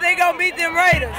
they gonna beat them Raiders.